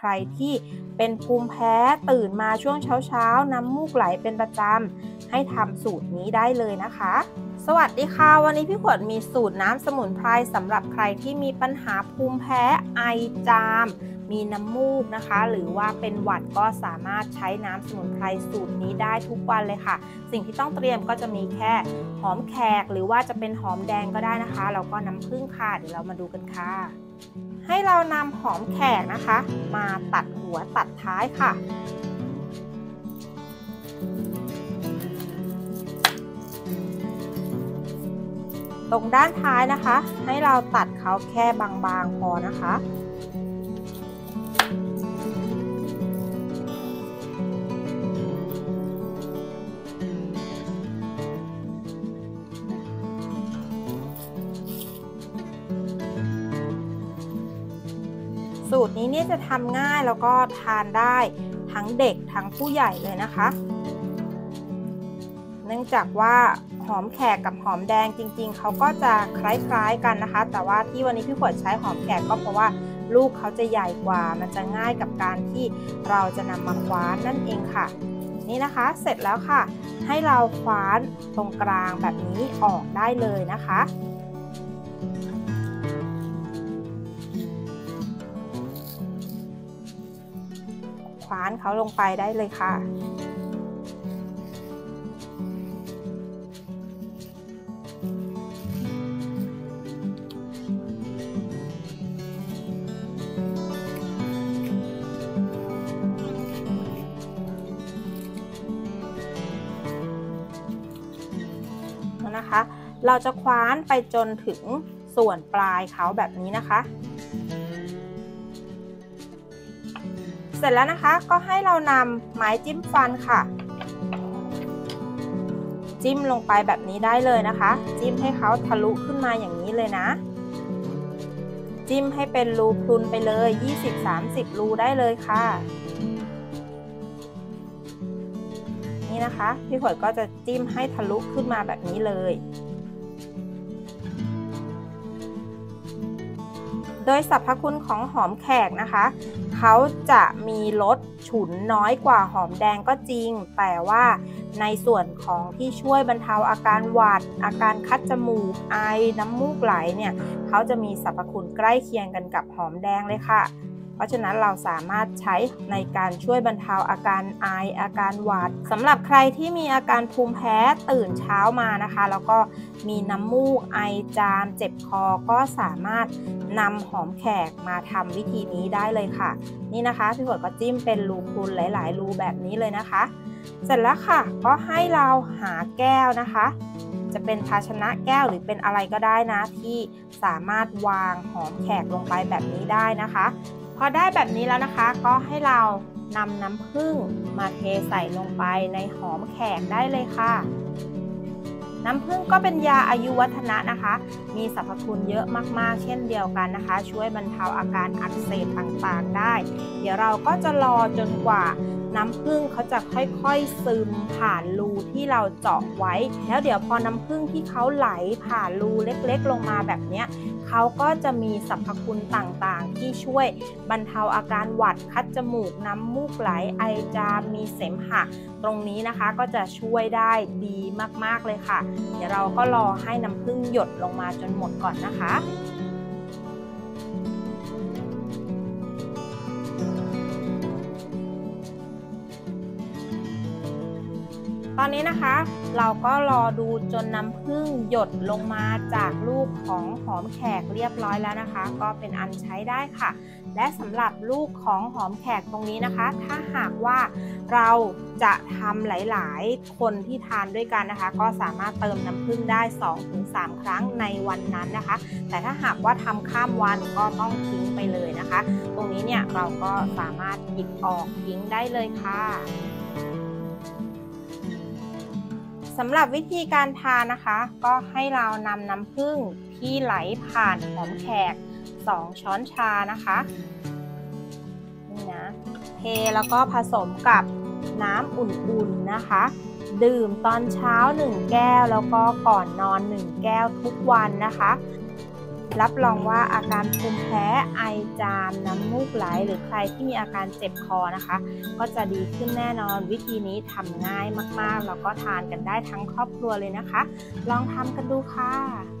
ใครที่เป็นภูมิแพ้ตื่นมาช่วงเช้าๆ น้ำมูกไหลเป็นประจำ ให้ทำสูตรนี้ได้เลยนะคะ สวัสดีค่ะ วันนี้พี่ขวดมีสูตรน้ำสมุนไพรสำหรับใครที่มีปัญหาภูมิแพ้ไอจาม มีน้ำมูกนะคะ หรือว่าเป็นหวัดก็สามารถใช้น้ำสมุนไพรสูตรนี้ได้ทุกวันเลยค่ะ สิ่งที่ต้องเตรียมก็จะมีแค่หอมแขก หรือว่าจะเป็นหอมแดงก็ได้นะคะแล้วก็น้ำผึ้งค่ะเดี๋ยวเรามาดูกันค่ะ ให้เรานำหอมแขกนะคะ มาตัดหัวตัดท้ายค่ะ ตรงด้านท้ายนะคะ ให้เราตัดเขาแค่บางๆพอนะคะ สูตรนี้เนี่ยจะทำง่ายแล้วก็ทานได้ทั้งเด็กทั้งผู้ใหญ่เลยนะคะ เนื่องจากว่าหอมแขกกับหอมแดงจริง ๆ เขาก็จะคล้ายๆกันนะคะ แต่ว่าที่วันนี้พี่ขวดใช้หอมแขกก็เพราะว่าลูกเขาจะใหญ่กว่า มันจะง่ายกับการที่เราจะนำมาคว้านนั่นเองค่ะ นี่นะคะเสร็จแล้วค่ะ ให้เราคว้านตรงกลางแบบนี้ออกได้เลยนะคะ คว้านเขาลงไปได้เลยค่ะ นะคะ เราจะคว้านไปจนถึงส่วนปลายเขาแบบนี้นะคะ เสร็จแล้วนะคะก็ให้เรานำไม้จิ้มฟันค่ะ จิ้มลงไปแบบนี้ได้เลยนะคะ จิ้มให้เขาทะลุขึ้นมาอย่างนี้เลยนะ จิ้มให้เป็นรูพรุนไปเลย 20-30 รูได้เลยค่ะนี่นะคะพี่ขวดก็จะจิ้มให้ทะลุขึ้นมาแบบนี้เลย โดยสรรพคุณของหอมแขกนะคะ เขาจะมีรสฉุนน้อยกว่าหอมแดงก็จริง แต่ว่าในส่วนของที่ช่วยบรรเทาอาการหวัด อาการคัดจมูกไอน้ำมูกไหลเนี่ยเขาจะมีสรรพคุณใกล้เคียงกันกับหอมแดงเลยค่ะ ราะฉะนั้นเราสามารถใช้ในการช่วยบรรเทาอาการไออาการหวัดสำหรับใครที่มีอาการภูมิแพ้ตื่นเช้ามานะคะ แล้วก็มีน้ำมูกไอจามเจ็บคอก็สามารถนำหอมแขกมาทำวิธีนี้ได้เลยค่ะ นี่นะคะพี่ฝนก็จิ้มเป็นรูพรุนหลาย ๆ รูแบบนี้เลยนะคะ เสร็จแล้วค่ะ ก็ให้เราหาแก้วนะคะ จะเป็นภาชนะแก้วหรือเป็นอะไรก็ได้นะที่สามารถวางหอมแขกลงไปแบบนี้ได้นะคะ พอได้แบบนี้แล้วนะคะ ก็ให้เรานำน้ำผึ้งมาเทใส่ลงไปในหอมแขกได้เลยค่ะ น้ำผึ้งก็เป็นยาอายุวัฒนะนะคะ มีสรรพคุณเยอะมากๆ เช่นเดียวกันนะคะ ช่วยบรรเทาอาการอักเสบต่างๆได้ เดี๋ยวเราก็จะรอจนกว่าน้ำผึ้งเขาจะค่อยๆซึมผ่านรูที่เราเจาะไว้ แล้วเดี๋ยวพอน้ำผึ้งที่เขาไหลผ่านรูเล็กๆ ลงมาแบบนี้เขาก็จะมีสรรพคุณต่างๆ ที่ช่วยบรรเทาอาการหวัดคัดจมูกน้ำมูกไหลไอจามมีเสมหะ ตรงนี้นะคะก็จะช่วยได้ดีมากๆเลยค่ะ เดี๋ยวเราก็รอให้น้ำผึ้งหยดลงมาจนหมดก่อนนะคะ ตอนนี้นะคะเราก็รอดูจนน้ำผึ้งหยดลงมาจากลูกของหอมแขกเรียบร้อยแล้วนะคะ ก็เป็นอันใช้ได้ค่ะ และสำหรับลูกของหอมแขกตรงนี้นะคะ ถ้าหากว่าเราจะทำหลายๆ คนที่ทานด้วยกันนะคะ ก็สามารถเติมน้ำผึ้งได้ 2-3 ครั้งในวันนั้นนะคะ แต่ถ้าหากว่าทำข้ามวันก็ต้องทิ้งไปเลยนะคะ ตรงนี้เนี่ยเราก็สามารถหยิบออกทิ้งได้เลยค่ะ สำหรับวิธีการทานนะคะ ก็ให้เรานำน้ำผึ้งที่ไหลผ่านหอมแขก 2 ช้อนชานะคะนี่นะเทแล้วก็ผสมกับน้ำอุ่นๆนะคะ ดื่มตอนเช้า 1 แก้วแล้วก็ก่อนนอน 1 แก้วทุกวันนะคะ รับรองว่าอาการภูมิแพ้ไอจามน้ำมูกไหล หรือใครที่มีอาการเจ็บคอนะคะ ก็จะดีขึ้นแน่นอนวิธีนี้ทำง่ายมากๆ แล้วก็ทานกันได้ทั้งครอบครัวเลยนะคะ ลองทำกันดูค่ะ